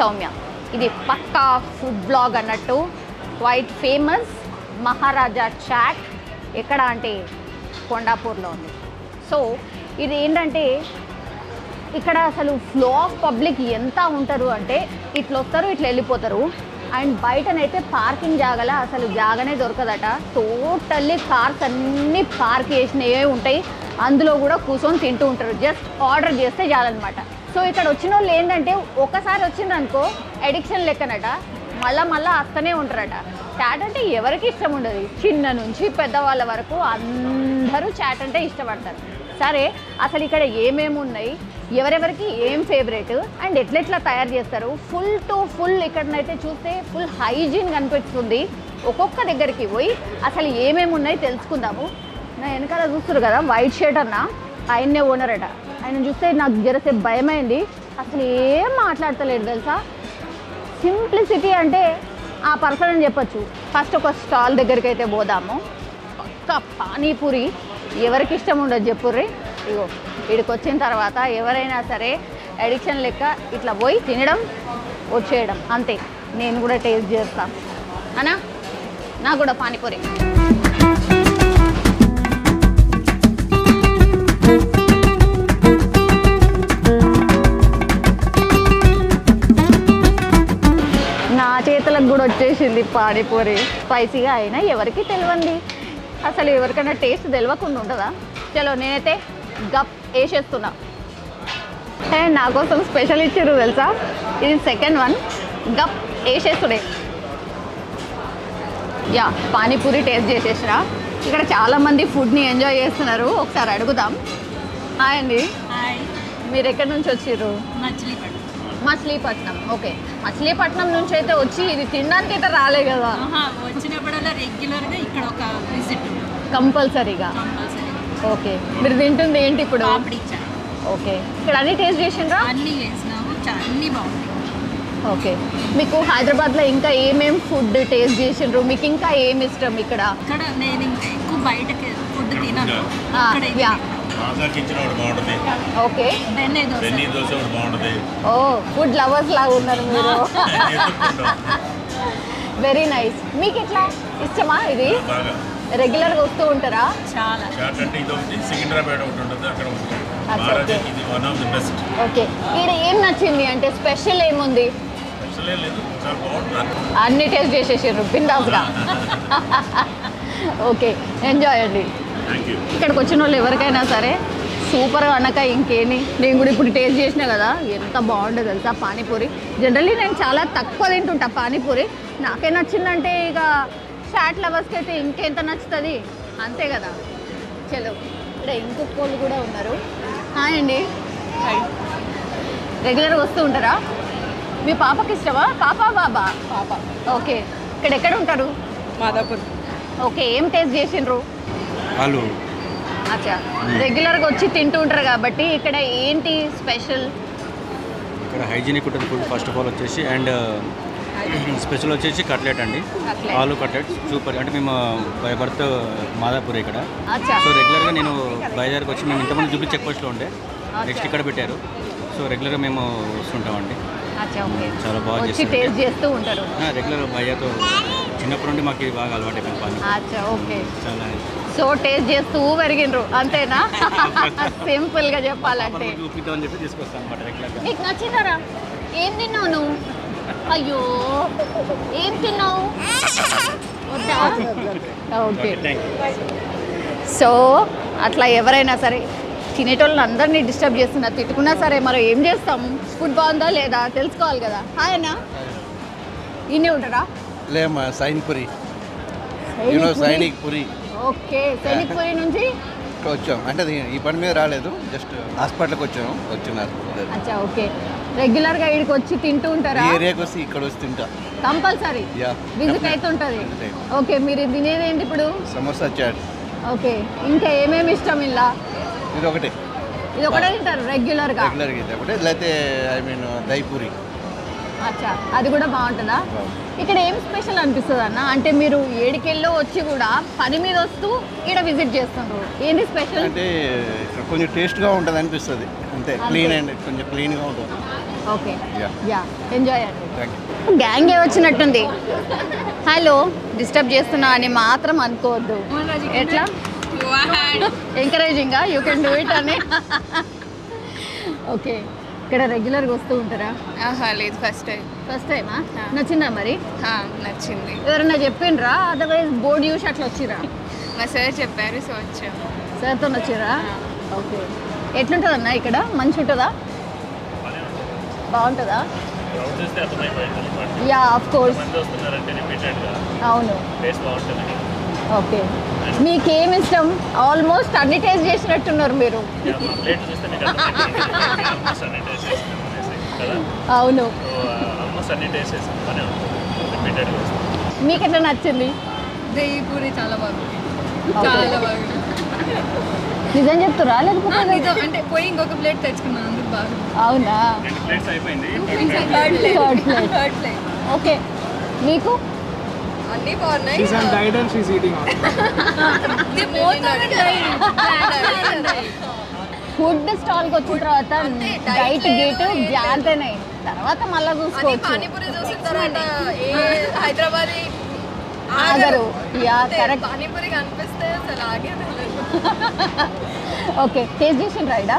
సౌమ్య. ఇది పక్కా food blog అన్నట్టు. Quite famous Maharaja chaat. ఎక్కడ అంటే కొండాపూర్లో ఉంది. సో ఇది ఏంటంటే ఇక్కడ అసలు ఫ్లో ఆఫ్ పబ్లిక్ ఎంత ఉంటారు అంటే ఇట్లా వస్తారు ఇట్లా వెళ్ళిపోతారు. అండ్ బయటనైతే పార్కింగ్ జాగల అసలు జాగనే దొరకదట. టోటల్లీ కార్స్ అన్నీ పార్క్ చేసినవే ఉంటాయి. అందులో కూడా కూర్చొని తింటూ ఉంటారు. జస్ట్ ఆర్డర్ చేస్తే చాలన్నమాట. సో ఇక్కడ వచ్చిన వాళ్ళు ఏంటంటే ఒకసారి వచ్చిందనుకో అడిక్షన్ లెక్కనట. మళ్ళా మళ్ళా వస్తూనే ఉంటారట. చాట్ అంటే ఎవరికి ఇష్టం ఉండదు. చిన్న నుంచి పెద్దవాళ్ళ వరకు అందరూ చాట్ అంటే ఇష్టపడతారు. సరే అసలు ఇక్కడ ఏమేమి ఉన్నాయి? ఎవరెవరికి ఏం ఫేవరెట్ అండ్ ఎట్లెట్లా తయారు చేస్తారు? ఫుల్ టు ఫుల్ ఇక్కడనైతే చూస్తే ఫుల్ హైజీన్ కనిపిస్తుంది. ఒక్కొక్క దగ్గరికి పోయి అసలు ఏమేమి ఉన్నాయి తెలుసుకుందాము. నా వెనకాల చూస్తారు కదా వైట్ షర్ట్ అన్నా. ఆయన్నే ఓనర్ అట. ఆయన చూస్తే నాకు జరసేపు భయమైంది. అసలు ఏం మాట్లాడతలేడు తెలుసా? సింప్లిసిటీ అంటే ఆ పర్సన్ అని చెప్పచ్చు. ఫస్ట్ ఒక స్టాల్ దగ్గరికి అయితే పోదాము. పక్క పానీపూరి ఎవరికి ఇష్టం ఉండదు చెప్పుర్రి. ఇగో వీడికి వచ్చిన తర్వాత ఎవరైనా సరే అడిక్షన్ లెక్క ఇట్లా పోయి తినడం వచ్చేయడం. అంతే. నేను కూడా టేస్ట్ చేస్తాను అనా? నాకు కూడా పానీపూరి. కూడా వచ్చేసింది పానీపూరి స్పైసీగా అయినా ఎవరికి తెలియంది అసలు ఎవరికైనా టేస్ట్ తెలియకుండా ఉంటుందా? చలో నేనైతే గప్ వేసేస్తున్నా. ఏ నా కోసం స్పెషల్ ఇచ్చారు తెలుసా? ఇది సెకండ్ వన్. గప్ వేసేస్తుండే. యా పానీపూరి టేస్ట్ చేసేసిన ఇక్కడ చాలామంది ఫుడ్ని ఎంజాయ్ చేస్తున్నారు. ఒకసారి అడుగుదాం. హాయ్ అండి. హాయ్. మీరు ఎక్కడి నుంచి వచ్చిర్రు? మచిలీపట్నం. మచిలీపట్నం ఓకే. మచిలీపట్నం నుంచి అయితే వచ్చి ఇది తినడానికి అయితే రాలే కదా. వచ్చినప్పుడల్లా రెగ్యులర్గా ఇక్కడ ఒక విజిట్. కంపల్సరీగా. కంపల్సరీ. ఓకే. మీరు తింటుంది ఏంటి ఇప్పుడు? ఓకే. ఇక్కడ అన్ని టేస్ట్ చేసిండ్రా? అన్నీ చేసినాము అన్నీ ఓకే. మీకు హైదరాబాద్లో ఇంకా ఏమేం ఫుడ్ టేస్ట్ చేసిండ్రు? మీకు ఇంకా ఏమి ఇష్టం ఇక్కడ? ఇక్కడ నేను ఇంకా ఎక్కువ బయటకి ఫుడ్ తినను. కిచెన్ ఒకటి బాగుంటుంది. ఓకే. బెన్నె దోశ. బెన్నీ దోశ ఒకటి బాగుంటుంది. ఓ ఫుడ్ లవర్స్ లాగా ఉన్నారు మీరు. వెరీ నైస్ మీకు ఎట్లా? ఇష్టమా ఇది? బాగా. రెగ్యులర్గా వస్తూ ఉంటారా? చాలా. చాట్ అంటే ఇది ఒకటి సికింద్రాబాద్ ఒకటి ఉంటుంది. అక్కడ ఉంటుంది అచ్చా, మహారాజా ఓకే. ఇది one of the best okay. ఇక్కడ ఏం నచ్చింది అంటే స్పెషల్ ఏముంది? అన్ని టేస్ట్ చేసేసారు బిందాస్గా. ఓకే. ఎంజాయ్ అండి. ఇక్కడికి వచ్చిన వాళ్ళు ఎవరికైనా సరే సూపర్ అనక ఇంకేని నేను కూడా ఇప్పుడు టేస్ట్ చేసిన కదా ఎంత బాగుంటుంది తెలుసా పానీపూరి. జనరల్లీ నేను చాలా తక్కువ తింటుంటా పానీపూరి. నాకే నచ్చిందంటే ఇక షాట్ లవర్స్కి అయితే ఇంకెంత నచ్చుతుంది? అంతే కదా. చలో ఇక్కడ ఇంకొక వాళ్ళు కూడా ఉన్నారు. హాయ్ అండి. రెగ్యులర్గా వస్తూ ఉంటారా? మీ పాపకి ఇష్టమా? పాప బాబా? పాప. ఓకే. ఇక్కడ ఎక్కడ ఉంటారు? మాదాపూర్. ఓకే ఏం టేస్ట్ చేసిండ్రు? ఆలు అచ్చా. రెగ్యులర్గా వచ్చి తింటూ ఉంటారు కాబట్టి ఇక్కడ ఏంటి స్పెషల్? ఇక్కడ హైజీనిక్ ఉంటుంది ఫుడ్. ఫస్ట్ ఆఫ్ ఆల్ వచ్చేసి అండ్ స్పెషల్ వచ్చేసి కట్లెట్ అండి. Aloo cutlet super. అంటే మేము బై బర్త్ మాదాపూర్ ఇక్కడ. సో రెగ్యులర్గా నేను బయలుదేరికి వచ్చి మేము ఇంతకుముందు జూబ్లీ చెక్ పోస్ట్లో ఉండే. నెక్స్ట్ ఇక్కడ పెట్టారు. సో రెగ్యులర్గా మేము వస్తుంటామండి. చాలా బాగా చేస్తూ ఉంటారు. రెగ్యులర్ భయ్యతో చిన్నప్పటి నుండి మాకు ఇది బాగా అలవాటు అయిపోయింది చాలా సో టేస్ట్ చేస్తూ పెరిగిండ్రు అంతేనా? సింపుల్గా. చెప్పాలంటే నీకు నచ్చిందరా? ఏం తిన్నావు నువ్వు? అయ్యో ఏం తిన్నావు? ఓకే. సో అట్లా ఎవరైనా సరే తినేటోళ్ళని అందరినీ డిస్టర్బ్ చేస్తున్నా తిట్టుకున్నా సరే మరి ఏం చేస్తాం? ఫుడ్ బాగుందా లేదా? తెలుసుకోవాలి కదా. హాయ్ అన్న. ఇన్నే ఉంటారా లేమ్మా Sainikpuri you know Sainikpuri. Okay Sainikpuri నుంచి? వచ్చాం అంటే అది ఈ పని మీద రాలేదు జస్ట్ హాస్పిటల్కి వచ్చాము వచ్చినారు. అచ్చా ఓకే. రెగ్యులర్గా ఇక్కడికి వచ్చి తింటూ ఉంటారా? ఏరియాకి వస్తే ఇక్కడ వచ్చి తింటా. కంపల్సరీ? యా విజిట్ అవుతుంటుంది. ఓకే మీరు తినేది ఏంటి ఇప్పుడు? సమోసా చాట్. ఓకే ఇంకా ఏమేమి ఇష్టం ఇలా? ఇది ఒకటి ఇది ఒకటే తింటారు రెగ్యులర్గా? రెగ్యులర్గా ఇది ఒకటి లేకపోతే ఐ మీన్ దైపూరి. అచ్చా అది కూడా బాగుంటుందా? ఇక్కడ ఏం స్పెషల్ అనిపిస్తుంది అన్న? అంటే మీరు ఏడికెళ్ళో వచ్చి కూడా పని మీద వస్తూ ఇక్కడ విజిట్ చేస్తుండ్రు. ఏంటి స్పెషల్? అంటే ఇక్కడ కొంచెం టేస్ట్గా ఉంటుంది అనిపిస్తుంది. అంతే. క్లీన్ అండ్ కొంచెం క్లీన్గా ఉంటుంది. ఓకే. యా. ఎంజాయ్ అండి. గ్యాంగే వచ్చినట్టుంది. హలో డిస్టర్బ్ చేస్తున్నా అని మాత్రం అనుకోవద్దు. ఎట్లా? Encouraging you can do it అని. ఓకే ఇక్కడ రెగ్యులర్గా వస్తూ ఉంటారా? ఆహా లేదు ఫస్ట్ టైం ఫస్ట్ టైమా నచ్చిందా మరి? నచ్చింది. ఎవరన్నా చెప్పిండ్రా అదర్వైజ్ బోర్డు చూసి అట్లా వచ్చిరా? మా సార్ చెప్పారు సో వచ్చాం. సార్తో వచ్చిరా ఓకే. ఎట్లుంటుందన్నా ఇక్కడ? మంచి ఉంటుందా బాగుంటుందా? క్రౌడ్ చూస్తే అర్థమైపోయింది. యా ఆఫ్ కోర్స్ మంది వస్తున్నారంటే రిపీటెడ్గా అవును. టేస్ట్ బాగుంటుంది. ఓకే. మీకేం ఇష్టం? ఆల్మోస్ట్ అన్ని టేస్ట్ చేసినట్టున్నారు మీరు. మీకు అవును. మీకు ఎట్లా నచ్చింది? పూరి చాలా బాగుంది. Okay. చాలా బాగుంది. నిజం చెప్తురా? లేకపోతే అంటే పోయి ఇంకొక ప్లేట్ తెచ్చుకున్నాను అందుకు బాగా. అవునా? రెండు ప్లేట్స్ అన్నీ బాగున్నాయి. Diet and she's eating all. Food స్టాల్కి వచ్చిన తర్వాత డైట్ గేట్ జాగ్రత్తనే. తర్వాత మళ్ళీ చూసుకోవచ్చు. పానీపూరి చూసిన తర్వాత ఏ హైదరాబాద్ ఆగరు. యా కరెక్ట్ పానీపూరి కనిపిస్తే అసలు ఆగే ఓకే టేస్ట్ చేసిండ్రా ఇడా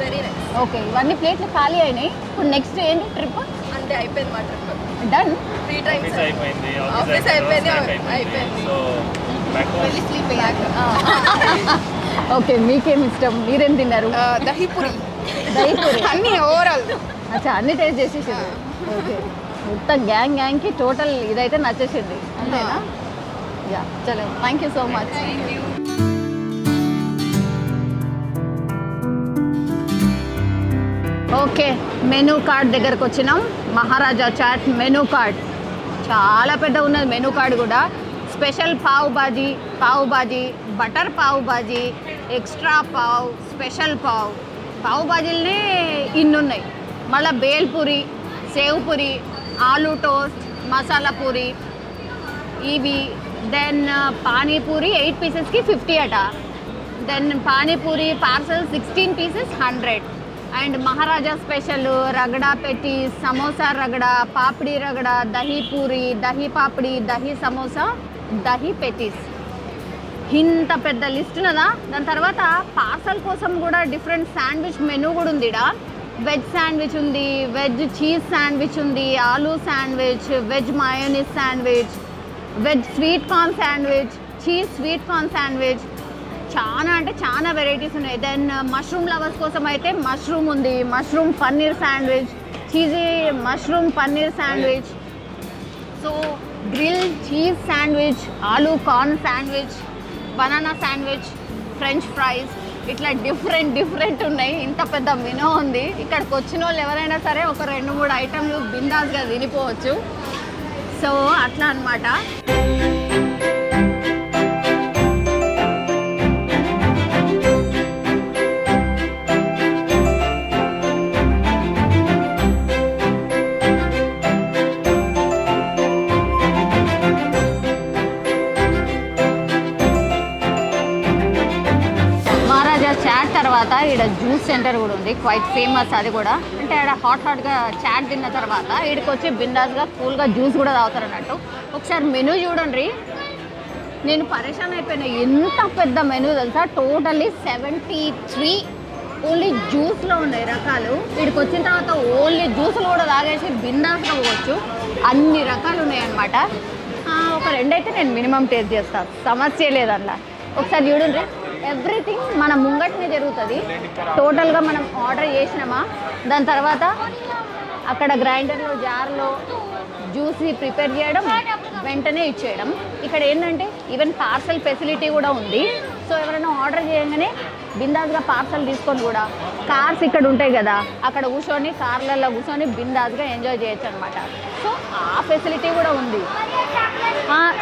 వెరీ నైస్ ఓకే ఇవన్నీ ప్లేట్లు ఖాళీ అయినాయి. ఇప్పుడు నెక్స్ట్ ఏంటి ట్రిప్ అంటే అయిపోయింది మా trip done three times office అయిపోయింది Office అయిపోయింది, అయిపోయింది. సో ఓకే మీకేం ఇష్టం? మీరేం తిన్నారు? దహి పూరి. దయపూరి అన్ని ఓవరాల్ అచ్చా అన్ని టేస్ట్ చేసేసింది. ఓకే మొత్తం గ్యాంగ్ గ్యాంగ్కి టోటల్ ఇదైతే నచ్చేసింది. అంతేనా? యా చలో thank you so much okay menu card దగ్గరకు వచ్చినాం. Maharaja chaat menu card. చాలా పెద్ద ఉన్నది మెనూ కార్డ్ కూడా. Special pav bhaji pav bhaji butter pav bhaji extra pav special pav. Pav బాజీలనే ఇన్ని ఉన్నాయి మళ్ళీ బేల్పూరి సేవ్ పూరి ఆలూ టోస్ట్ మసాలా పూరి. ఇవి దెన్ పానీపూరి ఎయిట్ పీసెస్కి ఫిఫ్టీ అట. Then panipuri parcel sixteen pieces hundred. And Maharaja special ragda patties samosa రగడా పాపిడి రగడా దహీ పూరి దహీ పాపిడి దహీ సమోసా దహీ పెటీస్. ఇంత పెద్ద list ఉన్నదా? దాని తర్వాత పార్సల్ కోసం కూడా డిఫరెంట్ శాండ్విచ్ మెనూ కూడా ఉంది ఈడ వెజ్ శాండ్విచ్ ఉంది వెజ్ చీజ్ శాండ్విచ్ ఉంది aloo sandwich veg mayonnaise sandwich veg sweet corn sandwich cheese sweet corn sandwich చాలా అంటే చాలా వెరైటీస్ ఉన్నాయి. దెన్ మష్రూమ్ లవర్స్ కోసం అయితే మష్రూమ్ ఉంది. Mushroom paneer sandwich cheesy mushroom paneer sandwich so grill cheese sandwich aloo corn sandwich banana sandwich french fries ఇట్లా different different ఉన్నాయి. ఇంత పెద్ద మెనూ ఉంది. ఇక్కడికి వచ్చిన వాళ్ళు ఎవరైనా సరే ఒక రెండు మూడు ఐటమ్లు బిందాస్గా తినిపోవచ్చు. సో అట్లా అనమాట తర్వాత ఇక్కడ జ్యూస్ సెంటర్ కూడా ఉంది క్వైట్ ఫేమస్ అది కూడా. అంటే ఆడ హాట్ హాట్గా చాట్ తిన్న తర్వాత ఇక్కడికి వచ్చి బిందాస్గా కూల్గా జ్యూస్ కూడా తాగుతారు అన్నట్టు ఒకసారి మెనూ చూడండి. నేను పరేషాన్ అయిపోయినా ఎంత పెద్ద మెనూ తెలుసా? టోటల్లీ సెవెంటీ త్రీ ఓన్లీ జ్యూస్లో ఉన్నాయి రకాలు. వీడికి వచ్చిన తర్వాత ఓన్లీ జ్యూసులు కూడా తాగేసి బిందాస్గా పోవచ్చు. అన్ని రకాలు ఉన్నాయన్నమాట. ఒక రెండైతే నేను మినిమం టేస్ట్ చేస్తాను సమస్య లేదన్నా. ఒకసారి చూడండి. ఎవ్రీథింగ్ మన ముంగట్నే జరుగుతుంది. టోటల్గా మనం ఆర్డర్ చేసినామా? దాని తర్వాత అక్కడ గ్రైండర్లో జార్లో జ్యూస్ ప్రిపేర్ చేయడం వెంటనే ఇచ్చేయడం. ఇక్కడ ఏంటంటే ఈవెన్ పార్సల్ ఫెసిలిటీ కూడా ఉంది. సో ఎవరైనా ఆర్డర్ చేయగానే బిందాస్గా పార్సల్ తీసుకొని కూడా కార్స్ ఇక్కడ ఉంటాయి కదా అక్కడ కూర్చొని కార్లలో కూర్చొని బిందాస్గా ఎంజాయ్ చేయొచ్చు అనమాట సో ఆ ఫెసిలిటీ కూడా ఉంది. ఆ,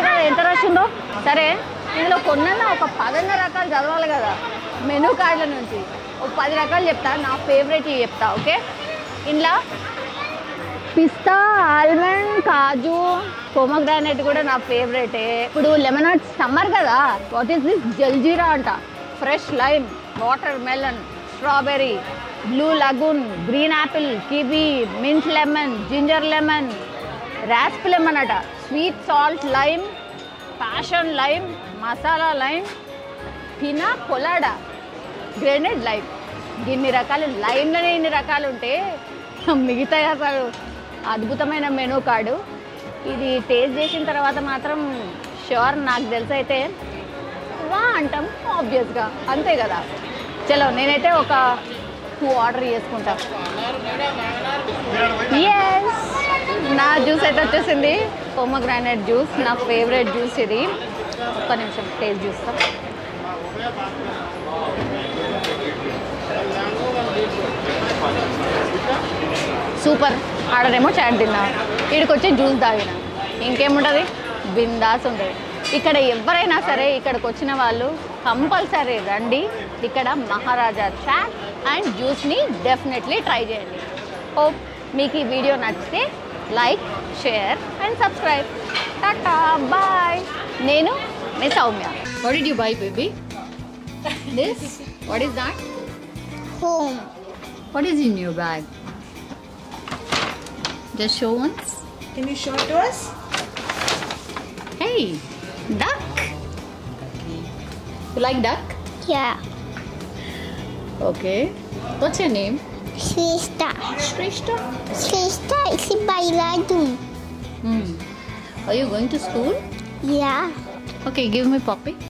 గారు ఎంత రష్ ఉందో? సరే. ఇందులో కొన్న ఒక పదన్న రకాలు చదవాలి కదా. మెనూ కార్డుల నుంచి. ఒక పది రకాలు చెప్తా నా ఫేవరెట్ చెప్తా ఓకే? ఇంట్లో పిస్తా ఆల్మండ్ కాజు పోమగ్రానైట్ కూడా నా ఫేవరెటే ఇప్పుడు లెమనాట్ సమ్మర్ కదా. వాట్ ఈస్ దిస్ జల్జీరా అంట. Fresh lime watermelon strawberry blue lagoon green apple kiwi mint lemon ginger lemon raspberry lemon అట. Sweet salt lime passion lime masala lime pina colada grenade lime ఇన్ని రకాలు లైమ్లోనే ఇన్ని రకాలు ఉంటే మిగతా అసలు అద్భుతమైన మెనూ కార్డు ఇది టేస్ట్ చేసిన తర్వాత మాత్రం షూర్ నాకు తెలిసి అయితే వా అంటాం ఆబ్వియస్గా అంతే కదా. చలో నేనైతే ఒక ఎక్కువ ఆర్డర్ చేసుకుంటాం. ఎస్ నా జ్యూస్ అయితే వచ్చేసింది. పోమగ్రానైట్ జ్యూస్ నా ఫేవరెట్ జ్యూస్ ఇది. ఒక్క నిమిషం టేస్ట్ చూస్తాం. సూపర్ ఆడనేమో చాట్ తిన్నా. ఇక్కడికి వచ్చి జ్యూస్ తాగిన. ఇంకేముంటుంది? బిందాస్ ఉంటుంది. ఇక్కడ ఎవరైనా సరే ఇక్కడికి వచ్చిన వాళ్ళు కంపల్సరీ రండి. ఇక్కడ Maharaja chaat అండ్ జ్యూస్ని డెఫినెట్లీ ట్రై చేయండి హోప్ మీకు ఈ వీడియో నచ్చితే like share and subscribe tata bye నేను మీ Soumya what did you buy baby this what is that home. What is in your bag just show once Can you show it to us? Hey, duck. You like duck? Yeah. Okay. What's your name? Shrestha. Shrestha. Shrestha is Bailadun. Hmm. Are you going to school? Yeah. Okay, give me puppy.